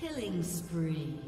Killing spree.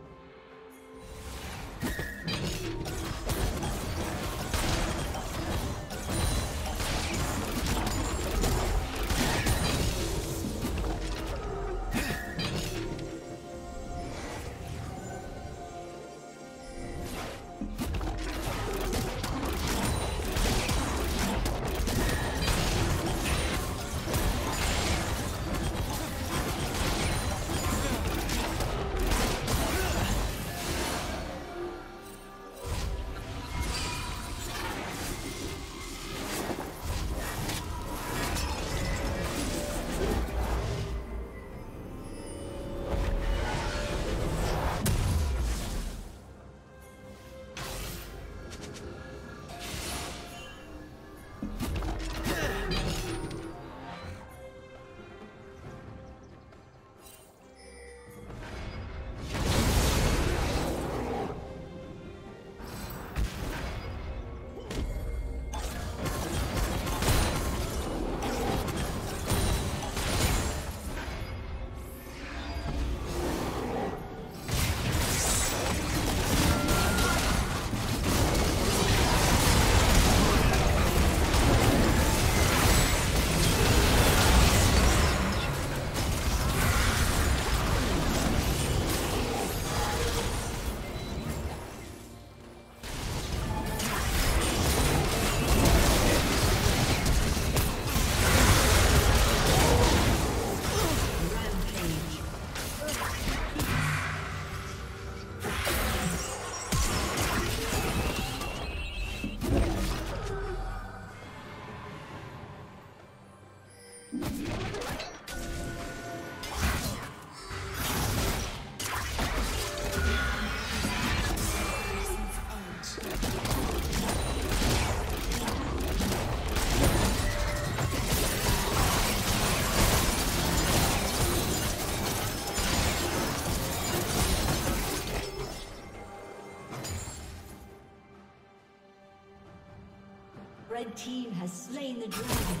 Slain the dragon.